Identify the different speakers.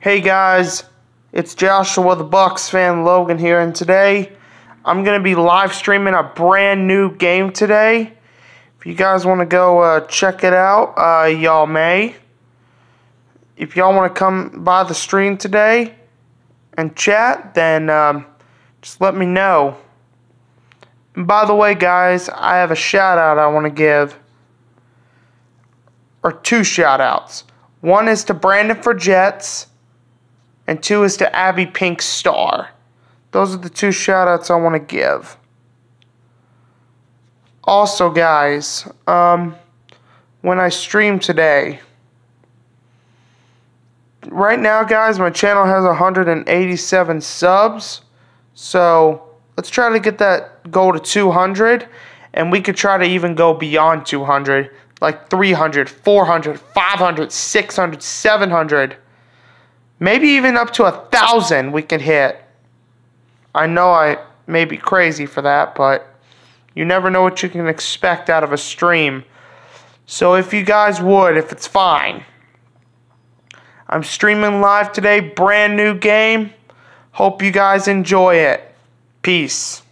Speaker 1: Hey guys, it's Joshua the Bucs fan Logan here, and today I'm gonna be live streaming a brand new game today. If you guys want to go uh, check it out, uh, y'all may. If y'all want to come by the stream today and chat, then um, just let me know. And by the way, guys, I have a shout out I want to give, or two shout outs. One is to Brandon for Jets and two is to Abby Pink Star. Those are the two shoutouts I want to give. Also, guys, um, when I stream today, right now, guys, my channel has 187 subs. So let's try to get that goal to 200, and we could try to even go beyond 200, like 300, 400, 500, 600, 700. Maybe even up to a thousand we can hit. I know I may be crazy for that, but you never know what you can expect out of a stream. So if you guys would, if it's fine. I'm streaming live today, brand new game. Hope you guys enjoy it. Peace.